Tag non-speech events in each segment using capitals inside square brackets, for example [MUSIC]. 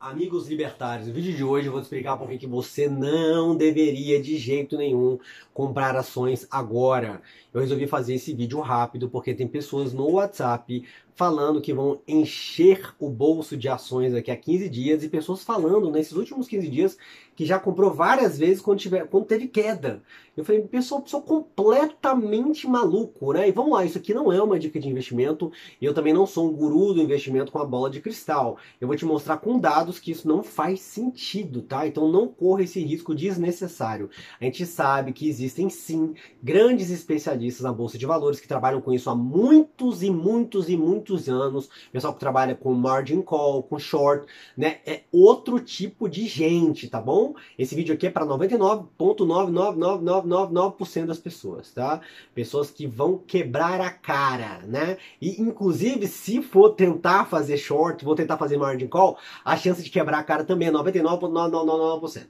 Amigos libertários, no vídeo de hoje eu vou te explicar por que você não deveria de jeito nenhum comprar ações agora. Eu resolvi fazer esse vídeo rápido porque tem pessoas no WhatsApp falando que vão encher o bolso de ações daqui a 15 dias e pessoas falando nesses últimos 15 dias que já comprou várias vezes quando, tiver, quando teve queda. Eu falei, pessoal, pessoal completamente maluco, né? E vamos lá, isso aqui não é uma dica de investimento e eu também não sou um guru do investimento com a bola de cristal. Eu vou te mostrar com dados que isso não faz sentido, tá? Então não corra esse risco desnecessário. A gente sabe que existem sim grandes especialistas na bolsa de valores que trabalham com isso há muitos e muitos e muitos muitos anos, pessoal que trabalha com margin call, com short, né? É outro tipo de gente, tá bom? Esse vídeo aqui é para 99,99999% das pessoas, tá? Pessoas que vão quebrar a cara, né? E inclusive, se for tentar fazer short, vou tentar fazer margin call, a chance de quebrar a cara também é 99,999%.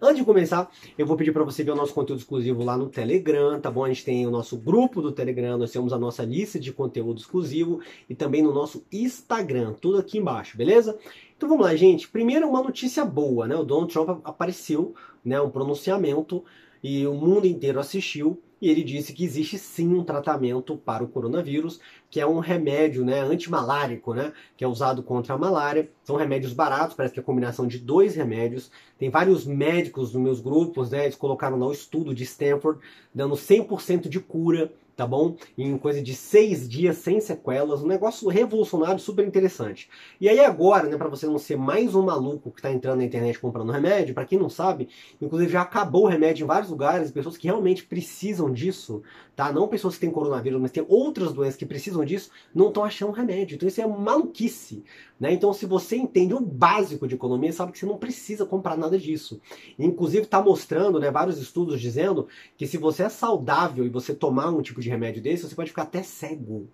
Antes de começar, eu vou pedir para você ver o nosso conteúdo exclusivo lá no Telegram, tá bom? A gente tem o nosso grupo do Telegram, nós temos a nossa lista de conteúdo exclusivo e também no nosso Instagram, tudo aqui embaixo, beleza? Então vamos lá, gente. Primeiro uma notícia boa, né? O Donald Trump apareceu, né, um pronunciamento e o mundo inteiro assistiu e ele disse que existe sim um tratamento para o coronavírus, que é um remédio né, antimalárico, né, que é usado contra a malária. São remédios baratos, parece que é a combinação de dois remédios. Tem vários médicos nos meus grupos, né, eles colocaram lá o estudo de Stanford, dando 100% de cura tá bom? Em coisa de seis dias sem sequelas, um negócio revolucionário, super interessante. E aí agora, né, para você não ser mais um maluco que está entrando na internet comprando remédio, para quem não sabe, inclusive já acabou o remédio em vários lugares, pessoas que realmente precisam disso, tá? Não pessoas que têm coronavírus, mas tem outras doenças que precisam disso, não estão achando remédio. Então isso é maluquice, né? Então se você entende o básico de economia, sabe que você não precisa comprar nada disso. Inclusive está mostrando, né, vários estudos dizendo que se você é saudável e você tomar um tipo de remédio desse, você pode ficar até cego.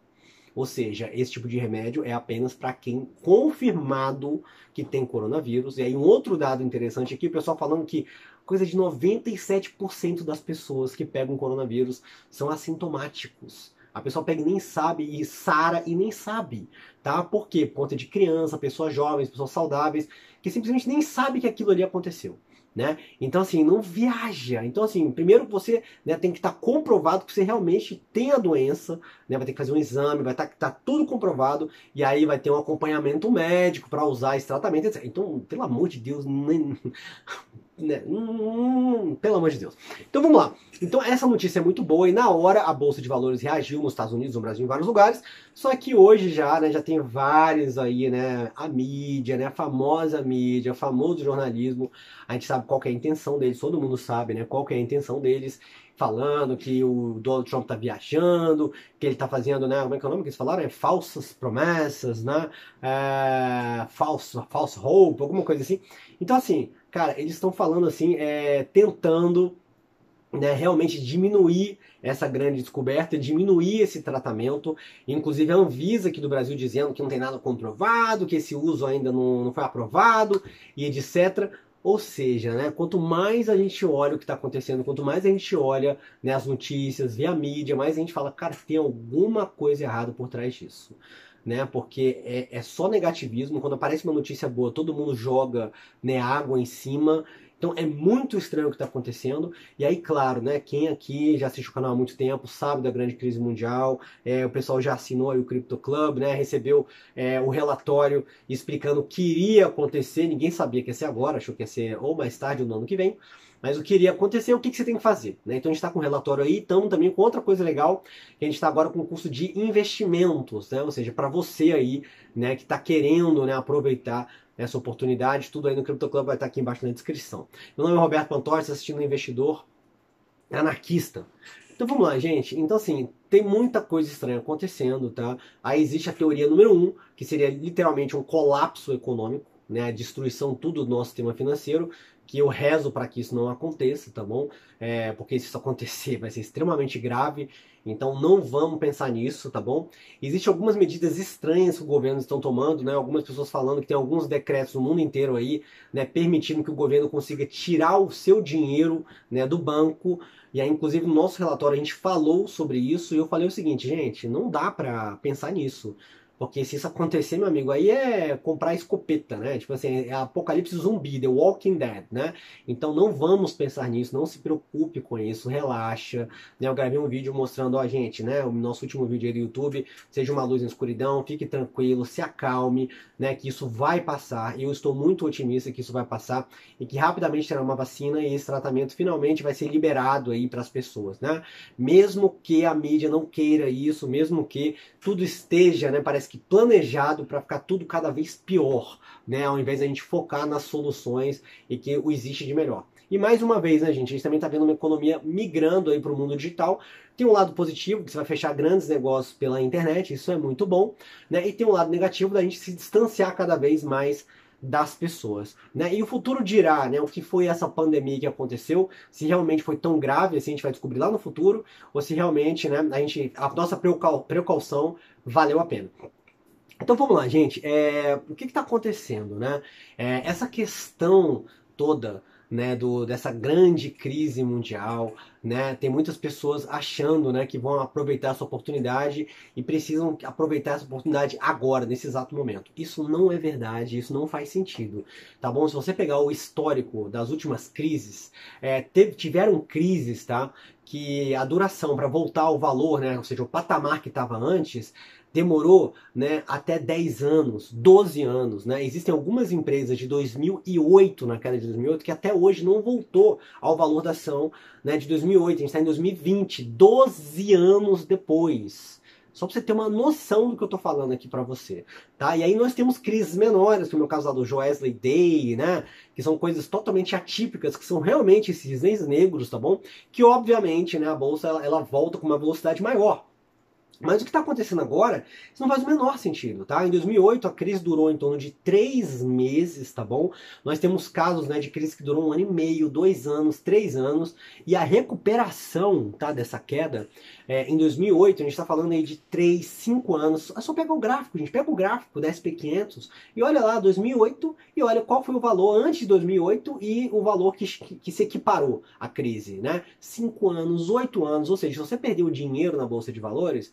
Ou seja, esse tipo de remédio é apenas para quem confirmado que tem coronavírus. E aí um outro dado interessante aqui, o pessoal falando que coisa de 97% das pessoas que pegam coronavírus são assintomáticos. A pessoa pega e nem sabe, e sara e nem sabe, tá? Por quê? Por conta de criança, pessoas jovens, pessoas saudáveis, que simplesmente nem sabe que aquilo ali aconteceu né? Então, assim, não viaja. Então, assim, primeiro você né, tem que estar tá comprovado que você realmente tem a doença, né? Vai ter que fazer um exame, vai estar tá, tá tudo comprovado, e aí vai ter um acompanhamento médico para usar esse tratamento, etc. Então, pelo amor de Deus, nem, [LAUGHS] né? Hum, pelo amor de Deus. Então vamos lá. Então essa notícia é muito boa e na hora a bolsa de valores reagiu nos Estados Unidos, no Brasil, em vários lugares. Só que hoje já, né, já tem vários aí, né, a mídia, né, a famosa mídia, o famoso jornalismo. A gente sabe qual é a intenção deles, todo mundo sabe, né, qual é a intenção deles falando que o Donald Trump tá viajando, que ele tá fazendo, né, como é que é o nome que eles falaram? É falsas promessas, né, é, falso, false hope, alguma coisa assim. Então, assim, cara, eles estão falando assim, é, tentando né, realmente diminuir essa grande descoberta, diminuir esse tratamento. Inclusive a Anvisa aqui do Brasil dizendo que não tem nada comprovado, que esse uso ainda não, não foi aprovado e etc. Ou seja, né, quanto mais a gente olha o que está acontecendo, quanto mais a gente olha né, as notícias, vê a mídia, mais a gente fala, cara, tem alguma coisa errada por trás disso né? Porque é, é só negativismo. Quando aparece uma notícia boa, todo mundo joga né, água em cima. Então é muito estranho o que está acontecendo. E aí, claro, né? Quem aqui já assiste o canal há muito tempo sabe da grande crise mundial. É, o pessoal já assinou o Crypto Club, né? Recebeu é, o relatório explicando o que iria acontecer. Ninguém sabia que ia ser agora, achou que ia ser ou mais tarde ou no ano que vem. Mas o que iria acontecer, o que, que você tem que fazer? Né? Então a gente está com um relatório aí, estamos também com outra coisa legal, que a gente está agora com o um curso de investimentos, né? ou seja, para você aí né, que está querendo né, aproveitar essa oportunidade, tudo aí no Crypto Club vai estar tá aqui embaixo na descrição. Meu nome é Roberto Pantotti, tá assistindo Investidor Anarquista. Então vamos lá, gente. Então, assim, tem muita coisa estranha acontecendo, tá? Aí existe a teoria número um, que seria literalmente um colapso econômico, né? A destruição tudo do nosso sistema financeiro que eu rezo para que isso não aconteça, tá bom? É, porque se isso acontecer vai ser extremamente grave, então não vamos pensar nisso, tá bom? Existem algumas medidas estranhas que o governo estão tomando, né? Algumas pessoas falando que tem alguns decretos no mundo inteiro aí, né, permitindo que o governo consiga tirar o seu dinheiro, né, do banco. E aí, inclusive, no nosso relatório a gente falou sobre isso e eu falei o seguinte, gente, não dá para pensar nisso. Porque se isso acontecer, meu amigo, aí é comprar escopeta, né? Tipo assim, é apocalipse zumbi, The Walking Dead, né? Então não vamos pensar nisso, não se preocupe com isso, relaxa. Né? Eu gravei um vídeo mostrando, ó, gente, né? O nosso último vídeo aí do YouTube, seja uma luz na escuridão, fique tranquilo, se acalme, né? Que isso vai passar. Eu estou muito otimista que isso vai passar e que rapidamente terá uma vacina e esse tratamento finalmente vai ser liberado aí para as pessoas, né? Mesmo que a mídia não queira isso, mesmo que tudo esteja, né? Parece que planejado para ficar tudo cada vez pior, né? Ao invés de a gente focar nas soluções e que o existe de melhor. E mais uma vez, né, gente, a gente também está vendo uma economia migrando aí para o mundo digital. Tem um lado positivo, que você vai fechar grandes negócios pela internet, isso é muito bom, né? E tem um lado negativo da gente se distanciar cada vez mais das pessoas, né? E o futuro dirá, né, o que foi essa pandemia que aconteceu, se realmente foi tão grave assim, a gente vai descobrir lá no futuro, ou se realmente, né, a gente a nossa precaução valeu a pena. Então vamos lá, gente. É, o que está acontecendo, né? É, essa questão toda né, do, dessa grande crise mundial, né, tem muitas pessoas achando, né, que vão aproveitar essa oportunidade e precisam aproveitar essa oportunidade agora, nesse exato momento. Isso não é verdade, isso não faz sentido, tá bom? Se você pegar o histórico das últimas crises, é, teve, tiveram crises, tá, que a duração para voltar ao valor, né, ou seja, o patamar que estava antes, demorou né, até 10 anos, 12 anos. Né? Existem algumas empresas de 2008, na queda de 2008, que até hoje não voltou ao valor da ação né, de 2008. A gente está em 2020, 12 anos depois. Só para você ter uma noção do que eu estou falando aqui para você, tá? E aí nós temos crises menores, como é o caso lá do Joesley Day, né? Que são coisas totalmente atípicas, que são realmente esses cisnes negros, tá bom? Que obviamente, né, a bolsa ela, ela volta com uma velocidade maior, mas o que está acontecendo agora, isso não faz o menor sentido, tá? Em 2008 a crise durou em torno de três meses, tá bom? Nós temos casos né, de crise que durou um ano e meio, dois anos, três anos, e a recuperação tá, dessa queda, é, em 2008, a gente está falando aí de três, cinco anos, é só pegar o gráfico, gente, pega o gráfico da SP500 e olha lá, 2008, e olha qual foi o valor antes de 2008 e o valor que, que se equiparou à crise, né? Cinco anos, oito anos, ou seja, se você perdeu dinheiro na Bolsa de Valores,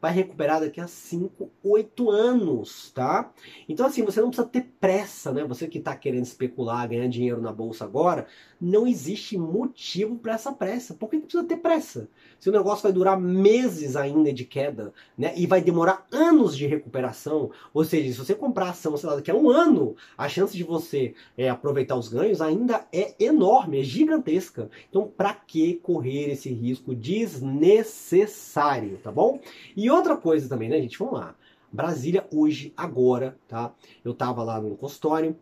vai recuperar daqui a 5, 8 anos, tá? Então assim, você não precisa ter pressa, né? Você que está querendo especular, ganhar dinheiro na bolsa agora, não existe motivo para essa pressa. Por que precisa ter pressa? Se o negócio vai durar meses ainda de queda, né? E vai demorar anos de recuperação, ou seja, se você comprar ação, sei lá, daqui a um ano, a chance de você é, aproveitar os ganhos ainda é enorme, é gigantesca. Então, para que correr esse risco desnecessário, tá bom? E e outra coisa também, né, gente? Vamos lá. Brasília hoje, agora, tá? Eu tava lá no consultório,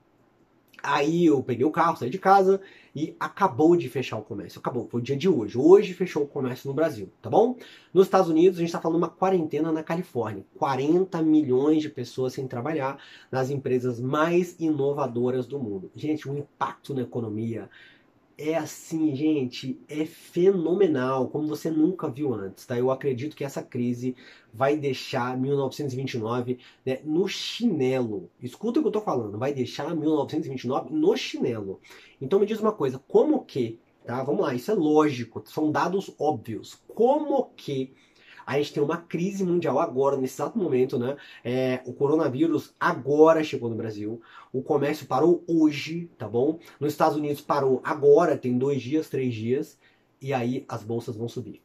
aí eu peguei o carro, saí de casa e acabou de fechar o comércio. Acabou, foi o dia de hoje. Hoje fechou o comércio no Brasil, tá bom? Nos Estados Unidos, a gente está falando uma quarentena na Califórnia. 40 milhões de pessoas sem trabalhar nas empresas mais inovadoras do mundo. Gente, o impacto na economia é assim, gente, é fenomenal, como você nunca viu antes, tá? Eu acredito que essa crise vai deixar 1929 né, no chinelo. Escuta o que eu tô falando, vai deixar 1929 no chinelo. Então me diz uma coisa, como que, tá? Vamos lá, isso é lógico, são dados óbvios. Como que a gente tem uma crise mundial agora, nesse exato momento, né? É, o coronavírus agora chegou no Brasil. O comércio parou hoje, tá bom? Nos Estados Unidos parou agora, tem dois dias, três dias. E aí as bolsas vão subir.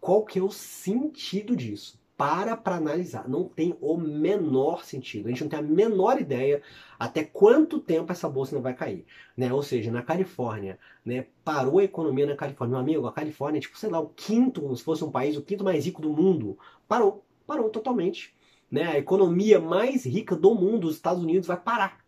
Qual que é o sentido disso? Para para analisar. Não tem o menor sentido. A gente não tem a menor ideia até quanto tempo essa bolsa não vai cair. Né? Ou seja, na Califórnia, né, parou a economia na Califórnia. Meu amigo, a Califórnia é tipo, sei lá, o quinto, se fosse um país, o quinto mais rico do mundo. Parou, parou totalmente. Né? A economia mais rica do mundo, os Estados Unidos, vai parar.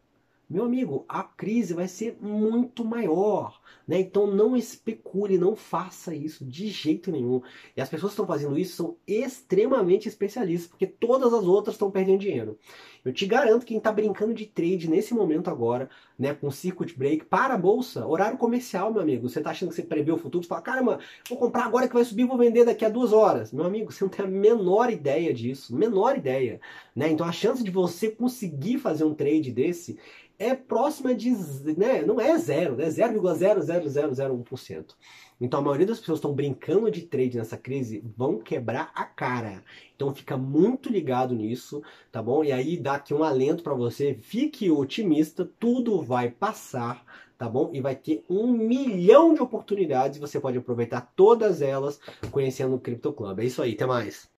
Meu amigo, a crise vai ser muito maior, né? Então não especule, não faça isso de jeito nenhum. E as pessoas que estão fazendo isso são extremamente especialistas, porque todas as outras estão perdendo dinheiro. Eu te garanto que quem está brincando de trade nesse momento agora, né, com circuit break para a bolsa, horário comercial, meu amigo. Você está achando que você prevê o futuro? Você fala, caramba, vou comprar agora que vai subir, vou vender daqui a duas horas. Meu amigo, você não tem a menor ideia disso, menor ideia, né? Então a chance de você conseguir fazer um trade desse é próxima de, né, não é zero, né, 0,00001%. Então a maioria das pessoas estão brincando de trade nessa crise vão quebrar a cara. Então fica muito ligado nisso, tá bom? E aí dá aqui um alento para você, fique otimista, tudo vai passar, tá bom? E vai ter um milhão de oportunidades, você pode aproveitar todas elas conhecendo o Crypto Club. É isso aí, até mais.